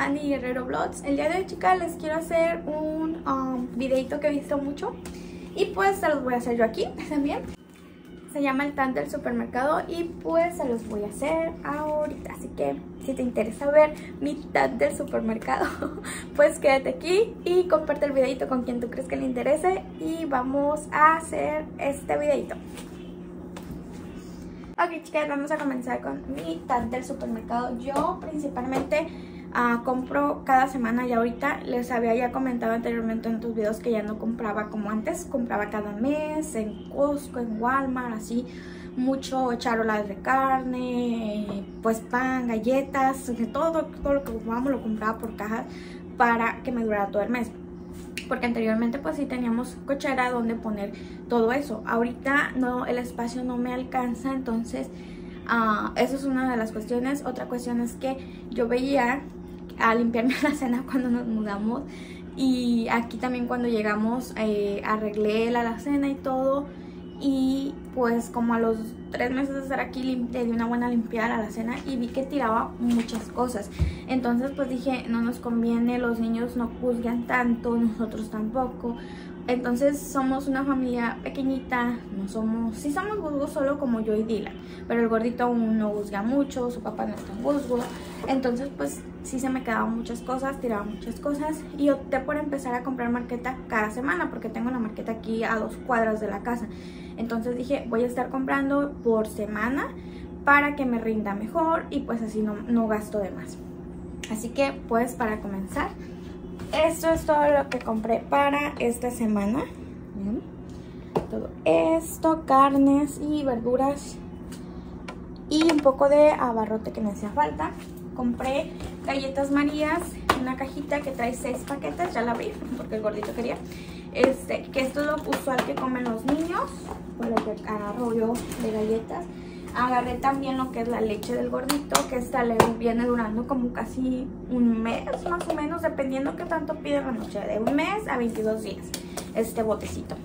Andy Guerrero Vlogs El día de hoy chicas les quiero hacer un um, videito que he visto mucho. Y pues se los voy a hacer yo aquí también. Se llama el tan del supermercado y pues se los voy a hacer ahorita. Así que si te interesa ver mi tan del supermercado Pues quédate aquí y comparte el videito con quien tú crees que le interese. Y vamos a hacer este videito Ok chicas, vamos a comenzar con mi tag del supermercado. Yo principalmente uh, compro cada semana y ahorita les había ya comentado anteriormente en tus videos que ya no compraba como antes. Compraba cada mes en Costco, en Walmart, así mucho charolas de carne, pues pan, galletas, todo, todo lo que compramos lo compraba por cajas para que me durara todo el mes porque anteriormente pues sí teníamos cochera donde poner todo eso. Ahorita no, el espacio no me alcanza, entonces uh, eso es una de las cuestiones. Otra cuestión es que yo veía a limpiarme la cena cuando nos mudamos. Y aquí también cuando llegamos eh, arreglé la alacena y todo. Y pues como a los tres meses de estar aquí le di una buena limpiada a la cena y vi que tiraba muchas cosas. Entonces pues dije no nos conviene, los niños no juzgan tanto, nosotros tampoco entonces somos una familia pequeñita, no somos, sí somos busgos solo como yo y Dylan, pero el gordito aún no busga mucho, su papá no está en busgo, entonces pues sí se me quedaban muchas cosas, tiraba muchas cosas y opté por empezar a comprar marqueta cada semana porque tengo la marqueta aquí a dos cuadras de la casa. Entonces dije voy a estar comprando por semana para que me rinda mejor y pues así no, no gasto de más. Así que pues para comenzar esto es todo lo que compré para esta semana. Todo esto, carnes y verduras y un poco de abarrote que me hacía falta. Compré galletas marías, una cajita que trae seis paquetes, ya la abrí porque el gordito quería. Este, que esto es lo usual que comen los niños, por lo que yo de galletas. Agarré también lo que es la leche del gordito, que esta le viene durando como casi un mes más o menos, dependiendo qué tanto pide la noche, de un mes a 22 días, este botecito.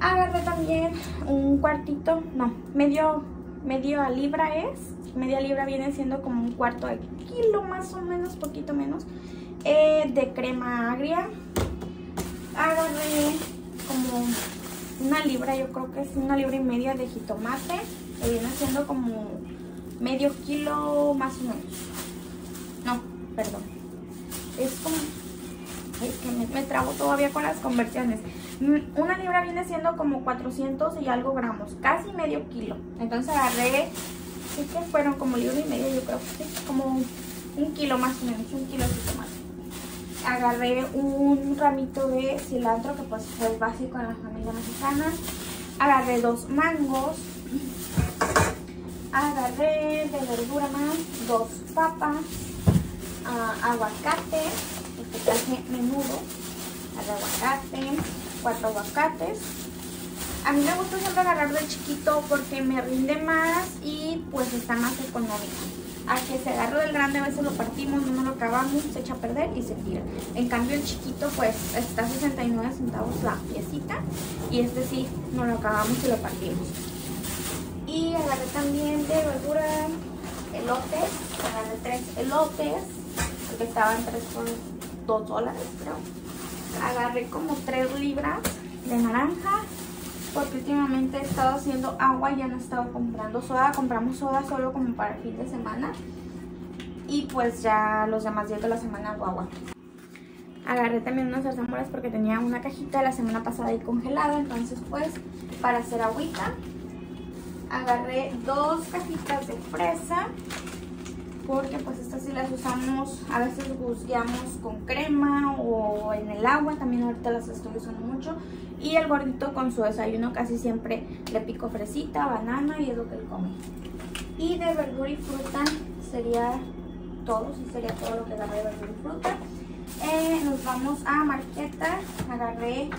Agarré también un cuartito, no, medio, medio libra es, media libra viene siendo como un cuarto de kilo más o menos, poquito menos, eh, de crema agria. Agarré como una libra, yo creo que es una libra y media de jitomate viene siendo como medio kilo más o menos. No, perdón. Es como... Es que me, me trago todavía con las conversiones. Mm, una libra viene siendo como 400 y algo gramos, casi medio kilo. Entonces agarré, sí que fueron como libra y medio, yo creo sí, como un kilo más o menos, un kilo de tomate. Agarré un ramito de cilantro que pues es básico en la familia mexicana. Agarré dos mangos, agarré de verdura más dos papas, uh, aguacate, este traje menudo, aguacate, cuatro aguacates. A mí me gusta siempre agarrar de chiquito porque me rinde más y pues está más económico. A que se agarre del grande a veces lo partimos, no lo acabamos, se echa a perder y se tira. En cambio el chiquito pues está a 69 centavos la piecita y este sí no lo acabamos y lo partimos. Agarré también de verdura elotes. Agarré tres elotes. Porque estaban tres por dos dólares, creo. Agarré como tres libras de naranja. Porque últimamente he estado haciendo agua ya no he estado comprando soda. Compramos soda solo como para el fin de semana. Y pues ya los demás días de la semana hago agua. Agarré también unas zarzamoras porque tenía una cajita la semana pasada ahí congelada. Entonces pues para hacer agüita agarré dos cajitas de fresa porque pues estas sí las usamos, a veces buscamos con crema o en el agua, también ahorita las estoy usando mucho. Y el gordito con su desayuno casi siempre le pico fresita, banana y es lo que él come. Y de verdura y fruta sería todo, sí sería todo lo que agarré de verdura y fruta. Eh, nos vamos a marqueta, agarré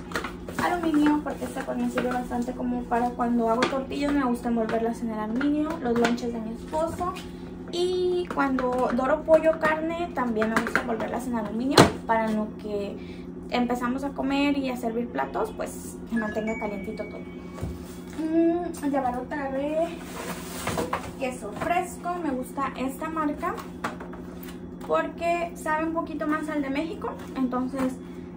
aluminio porque esta me sirve bastante como para cuando hago tortillas me gusta envolverlas en el aluminio, los lonches de mi esposo y cuando doro pollo carne también me gusta envolverlas en aluminio para lo que empezamos a comer y a servir platos pues se mantenga calientito todo. Mm, llevar otra vez queso fresco. Me gusta esta marca porque sabe un poquito más al de México. Entonces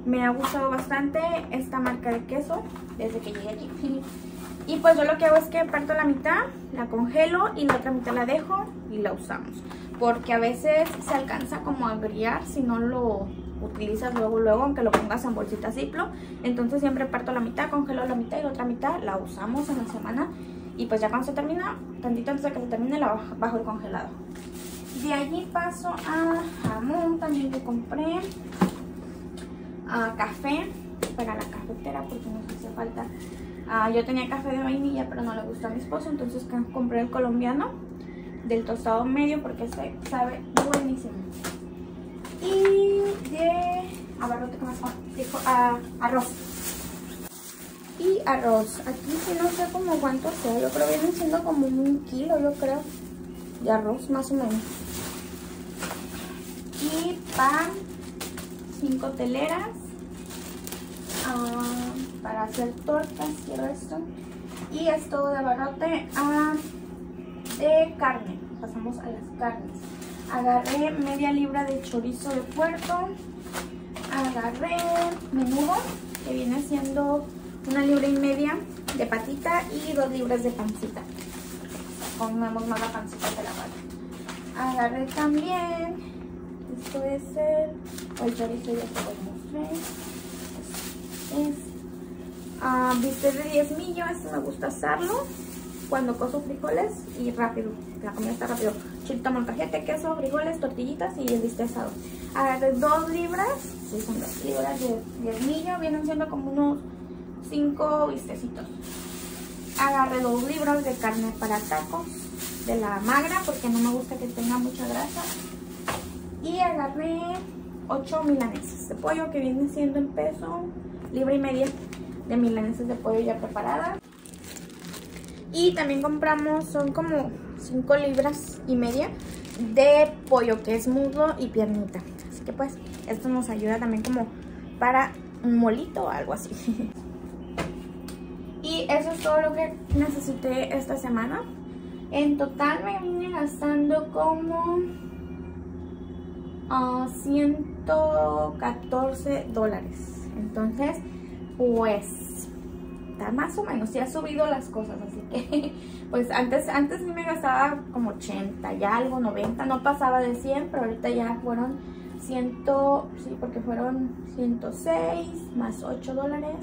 me ha gustado bastante esta marca de queso desde que llegué aquí. Y pues yo lo que hago es que parto la mitad, la congelo y la otra mitad la dejo y la usamos. Porque a veces se alcanza como a brillar si no lo utilizas luego, luego, aunque lo pongas en bolsita Ziplo. Entonces siempre parto la mitad, congelo la mitad y la otra mitad la usamos en la semana. Y pues ya cuando se termina, tantito antes de que se termine, la bajo el congelado. De allí paso a jamón también que compré. A café para la cafetera porque nos hace falta Ah, yo tenía café de vainilla, pero no le gustó a mi esposo, entonces compré el colombiano del tostado medio porque este sabe buenísimo. Y de abarrote más dijo ah, arroz. Y arroz. Aquí sí no sé como cuánto sea. Yo creo que viene siendo como un kilo, yo creo. De arroz, más o menos. Y pan. Cinco teleras. Ah, para hacer tortas, quiero esto. Y esto de barrote a de carne. Pasamos a las carnes. Agarré media libra de chorizo de puerto. Agarré menudo, que viene siendo una libra y media de patita y dos libras de pancita. Comemos más la pancita que la pata. Agarré también, esto es el, chorizo ya mostré es uh, bistec de diezmillo, este me gusta asarlo cuando coso frijoles y rápido, la comida está rápido. Chilito molcajete, queso, frijoles, tortillitas y el bistec asado. Agarré dos libras, sí son dos libras de diezmillo, vienen siendo como unos cinco bistecitos. Agarré dos libras de carne para tacos, de la magra, porque no me gusta que tenga mucha grasa. Y agarré 8 milanesas de pollo que vienen siendo en peso libra y media de milanesas de pollo ya preparada. Y también compramos, son como 5 libras y media de pollo, que es muslo y piernita. Así que pues, esto nos ayuda también como para un molito o algo así. y eso es todo lo que necesité esta semana. En total me vine gastando como 114 dólares. Entonces, pues, está más o menos, ya ha subido las cosas, así que, pues antes, antes me gastaba como 80 y algo, 90, no pasaba de 100, pero ahorita ya fueron 100, sí, porque fueron 106 más 8 dólares,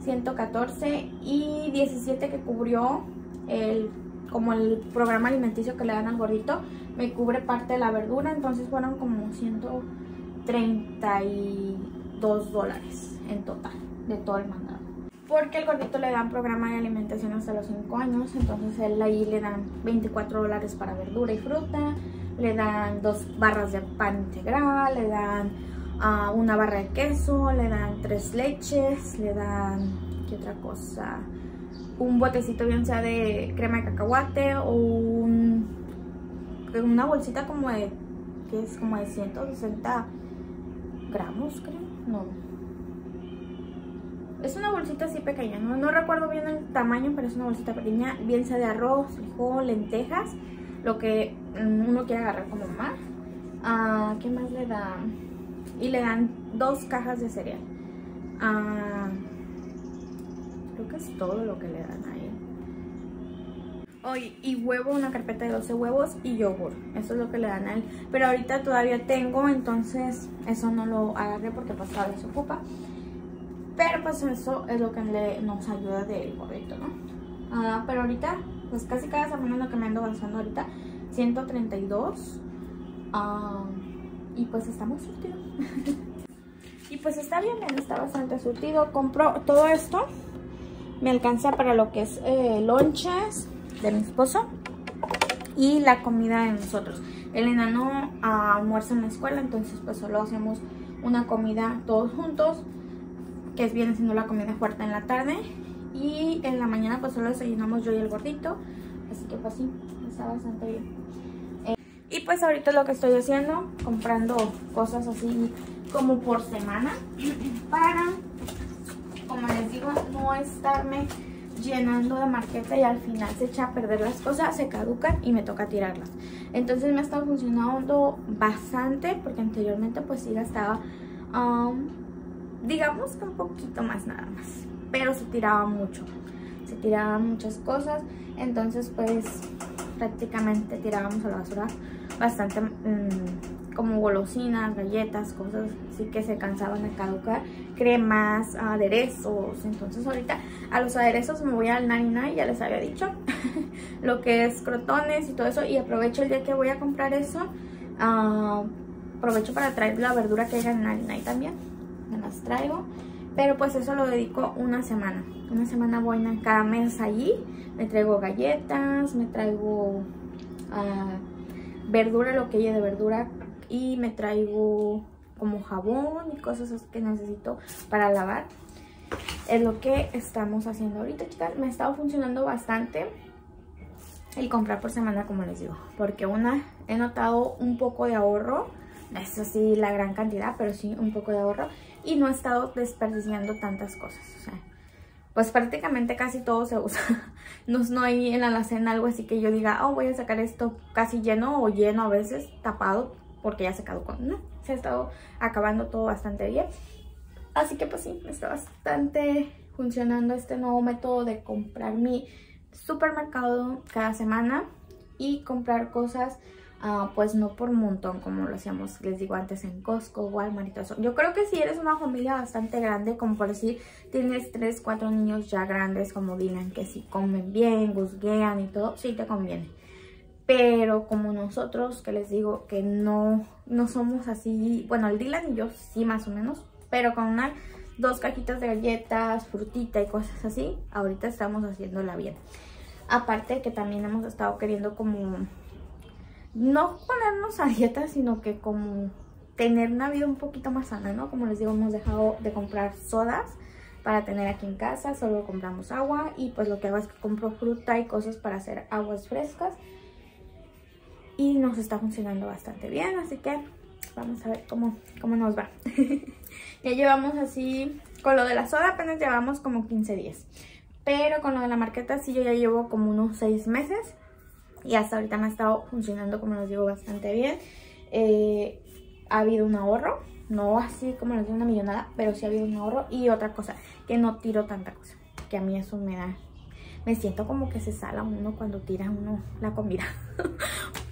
114 y 17 que cubrió el como el programa alimenticio que le dan al gordito, me cubre parte de la verdura, entonces fueron como 100 32 dólares en total de todo el mandado. Porque el gordito le dan programa de alimentación hasta los 5 años, entonces él ahí le dan 24 dólares para verdura y fruta, le dan dos barras de pan integral, le dan ah, una barra de queso, le dan tres leches, le dan, ¿qué otra cosa? Un botecito bien sea de crema de cacahuate o un, una bolsita como de, que es como de 160 gramos creo no. Es una bolsita así pequeña, no, no recuerdo bien el tamaño, pero es una bolsita pequeña, bien sea de arroz, frijol, lentejas, lo que uno quiere agarrar como más. Ah, ¿Qué más le dan? Y le dan dos cajas de cereal. Ah, creo que es todo lo que le dan ahí. Oh, y huevo, una carpeta de 12 huevos y yogur. Eso es lo que le dan a él. Pero ahorita todavía tengo, entonces eso no lo agarré porque pues todavía se ocupa. Pero pues eso es lo que nos ayuda del gordito, ¿no? Ah, pero ahorita, pues casi cada semana lo que me ando avanzando ahorita, 132. Ah, y pues estamos surtidos. y pues está bien, está bastante surtido. Compro todo esto. Me alcanza para lo que es eh, lonches, de mi esposo y la comida de nosotros. El enano almuerza en la escuela, entonces pues solo hacemos una comida todos juntos, que es viene siendo la comida fuerte en la tarde. Y en la mañana pues solo desayunamos yo y el gordito, así que pues sí, está bastante bien. Eh, y pues ahorita lo que estoy haciendo, comprando cosas así como por semana, para, como les digo, no estarme llenando de marqueta y al final se echa a perder las cosas, se caducan y me toca tirarlas. Entonces me ha estado funcionando bastante porque anteriormente pues sí gastaba, um, digamos que un poquito más nada más, pero se tiraba mucho, se tiraban muchas cosas, entonces pues prácticamente tirábamos a la basura bastante mm, como golosinas, galletas, cosas así que se cansaban de caducar, cremas, aderezos, entonces ahorita a los aderezos me voy al Narina, ya les había dicho, lo que es crotones y todo eso y aprovecho el día que voy a comprar eso, ah, aprovecho para traer la verdura que hay en Narina también, me las traigo. Pero pues eso lo dedico una semana. Una semana voy cada mes allí. Me traigo galletas, me traigo uh, verdura, lo que haya de verdura y me traigo como jabón y cosas que necesito para lavar. Es lo que estamos haciendo ahorita, chicas. Me ha estado funcionando bastante el comprar por semana, como les digo. Porque una, he notado un poco de ahorro. No es así la gran cantidad, pero sí un poco de ahorro. Y no he estado desperdiciando tantas cosas. O sea, pues prácticamente casi todo se usa. No, no hay en la alacena algo así que yo diga, oh, voy a sacar esto casi lleno o lleno a veces, tapado, porque ya se caducó. No, se ha estado acabando todo bastante bien. Así que pues sí, está bastante funcionando este nuevo método de comprar mi supermercado cada semana y comprar cosas Ah, pues no por montón como lo hacíamos, les digo antes, en Costco, Walmart y todo eso. Yo creo que si eres una familia bastante grande, como por decir, tienes 3, 4 niños ya grandes, como Dylan, que si comen bien, guzguean y todo, sí te conviene. Pero como nosotros, que les digo que no, no somos así, bueno, el Dylan y yo sí más o menos, pero con una, dos cajitas de galletas, frutita y cosas así, ahorita estamos haciéndola bien. Aparte que también hemos estado queriendo como no ponernos a dieta, sino que como tener una vida un poquito más sana, ¿no? Como les digo, hemos dejado de comprar sodas para tener aquí en casa, solo compramos agua y pues lo que hago es que compro fruta y cosas para hacer aguas frescas y nos está funcionando bastante bien, así que vamos a ver cómo, cómo nos va. ya llevamos así, con lo de la soda apenas llevamos como 15 días, pero con lo de la marqueta sí yo ya llevo como unos 6 meses y hasta ahorita me ha estado funcionando, como les digo, bastante bien. Eh, ha habido un ahorro, no así como les digo una millonada, pero sí ha habido un ahorro. Y otra cosa, que no tiro tanta cosa, que a mí eso me da... Me siento como que se sala uno cuando tira uno la comida.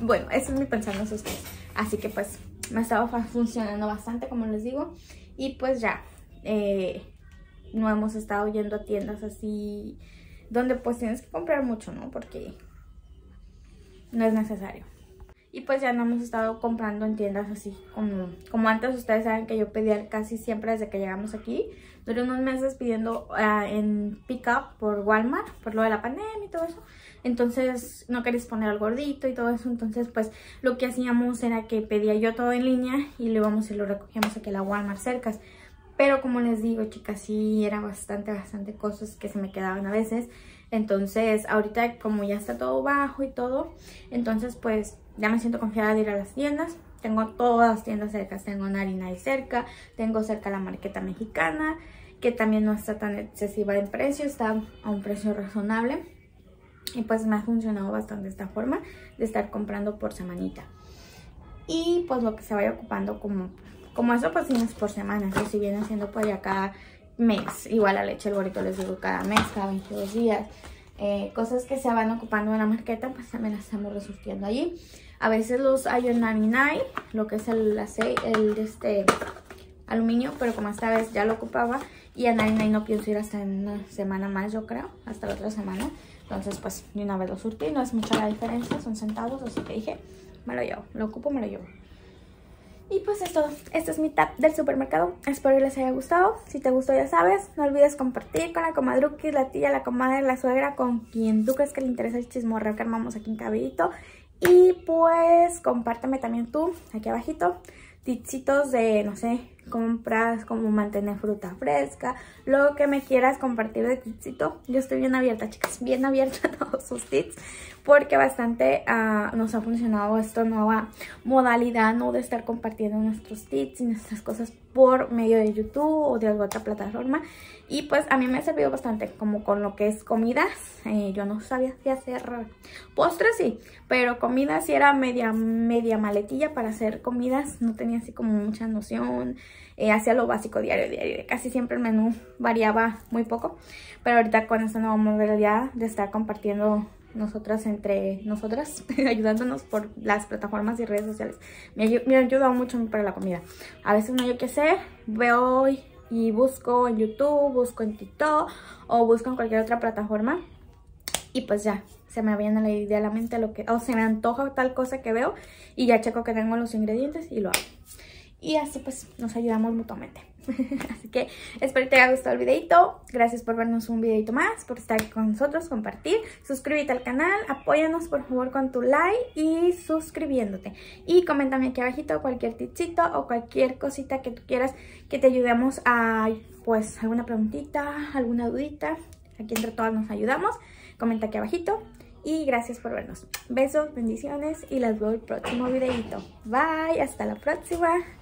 bueno, eso es mi pensamiento ustedes. Así que pues me ha estado funcionando bastante, como les digo. Y pues ya, eh, no hemos estado yendo a tiendas así donde pues tienes que comprar mucho, ¿no? Porque no es necesario. Y pues ya no hemos estado comprando en tiendas así como, como antes. Ustedes saben que yo pedía casi siempre desde que llegamos aquí. Duré unos meses pidiendo uh, en pickup por Walmart, por lo de la pandemia y todo eso. Entonces no queréis poner al gordito y todo eso. Entonces pues lo que hacíamos era que pedía yo todo en línea y lo íbamos y lo recogíamos aquí a la Walmart cercas. Pero como les digo, chicas, sí era bastante, bastante cosas que se me quedaban a veces. Entonces, ahorita como ya está todo bajo y todo, entonces pues ya me siento confiada de ir a las tiendas. Tengo todas las tiendas cercas, tengo Narina ahí cerca, tengo cerca la marqueta mexicana, que también no está tan excesiva en precio, está a un precio razonable. Y pues me ha funcionado bastante esta forma de estar comprando por semanita. Y pues lo que se vaya ocupando como, como eso pues es por semana, si viene siendo pues ya cada mes. Igual la leche, el gorrito les digo cada mes, cada 22 días. Eh, cosas que se van ocupando en la marqueta, pues también las estamos resurtiendo allí. A veces los Naminai, lo que es el, el este, aluminio, pero como esta vez ya lo ocupaba. Y a Naminai no pienso ir hasta una semana más, yo creo, hasta la otra semana. Entonces, pues, de una vez lo surtí, no es mucha la diferencia, son centavos, así que dije, me lo llevo, lo ocupo, me lo llevo. Y pues es todo. Este es mi tap del supermercado. Espero que les haya gustado. Si te gustó ya sabes, no olvides compartir con la comadruquis, la tía, la comadre, la suegra, con quien tú crees que le interesa el chismorreo que armamos aquí en Cabellito. Y pues compárteme también tú, aquí abajito, tipsitos de, no sé, compras, como mantener fruta fresca, lo que me quieras compartir de tipsito. Yo estoy bien abierta, chicas, bien abierta a todos sus tips porque bastante uh, nos ha funcionado esta nueva modalidad, ¿no? De estar compartiendo nuestros tips y nuestras cosas por medio de YouTube o de alguna otra plataforma. Y pues a mí me ha servido bastante, como con lo que es comidas. Eh, yo no sabía qué hacer postres, sí, pero comidas sí era media, media maletilla para hacer comidas. No tenía así como mucha noción. Eh, hacía lo básico diario, diario. Casi siempre el menú variaba muy poco. Pero ahorita con esta nueva modalidad de estar compartiendo nosotras entre nosotras, ayudándonos por las plataformas y redes sociales. Me, me ha ayudado mucho para la comida. A veces no hay qué hacer, veo y busco en YouTube, busco en TikTok o busco en cualquier otra plataforma. Y pues ya, se me viene la idea a la mente lo que, o se me antoja tal cosa que veo y ya checo que tengo los ingredientes y lo hago. Y así pues nos ayudamos mutuamente. Así que espero que te haya gustado el videito. Gracias por vernos un videito más, por estar con nosotros, compartir. Suscríbete al canal, apóyanos por favor con tu like y suscribiéndote. Y coméntame aquí abajito cualquier tipcito o cualquier cosita que tú quieras que te ayudemos a, pues, alguna preguntita, alguna dudita. Aquí entre todas nos ayudamos. Comenta aquí abajito. Y gracias por vernos. Besos, bendiciones y las veo el próximo videito. Bye, hasta la próxima.